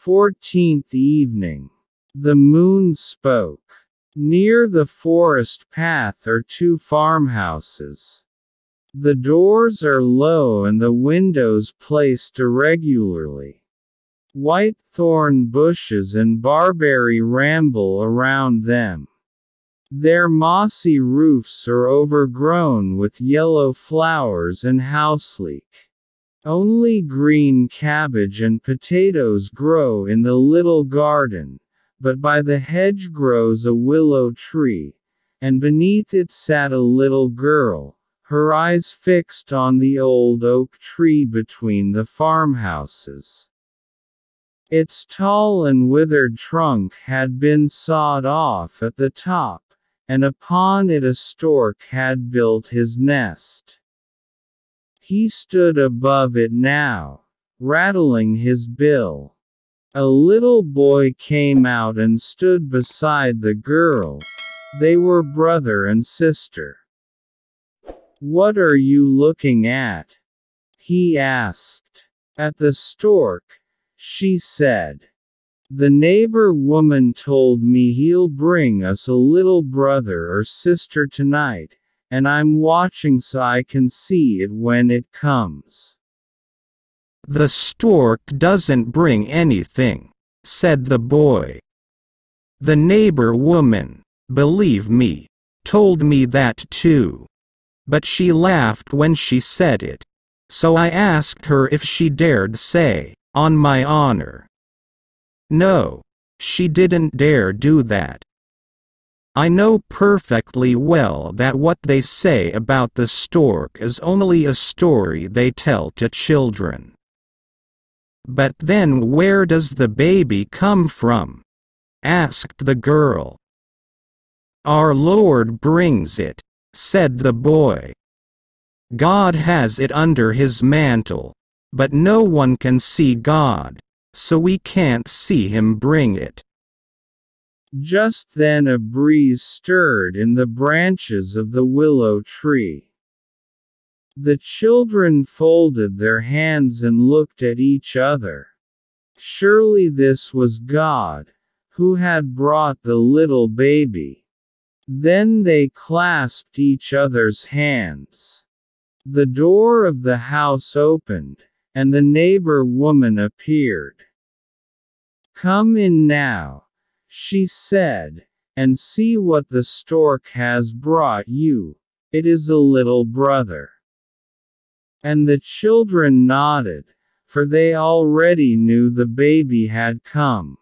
Fourteenth evening. The moon spoke. Near the forest path are two farmhouses. The doors are low and the windows placed irregularly. White thorn bushes and barberry ramble around them. Their mossy roofs are overgrown with yellow flowers and houseleek. Only green cabbage and potatoes grow in the little garden, but by the hedge grows a willow tree, and beneath it sat a little girl, her eyes fixed on the old oak tree between the farmhouses. Its tall and withered trunk had been sawed off at the top, and upon it a stork had built his nest. He stood above it now, rattling his bill. A little boy came out and stood beside the girl. They were brother and sister. What are you looking at? He asked. At the stork, she said. The neighbor woman told me he'll bring us a little brother or sister tonight, and I'm watching so I can see it when it comes. The stork doesn't bring anything, said the boy. The neighbor woman, believe me, told me that too. But she laughed when she said it. So I asked her if she dared say, on my honor. No, she didn't dare do that. I know perfectly well that what they say about the stork is only a story they tell to children. But then where does the baby come from? asked the girl. Our Lord brings it, said the boy. God has it under his mantle, but no one can see God so we can't see him bring it. Just then a breeze stirred in the branches of the willow tree. The children folded their hands and looked at each other. Surely this was God, who had brought the little baby. Then they clasped each other's hands. The door of the house opened, and the neighbor woman appeared. Come in now, she said, and see what the stork has brought you, it is a little brother. And the children nodded, for they already knew the baby had come.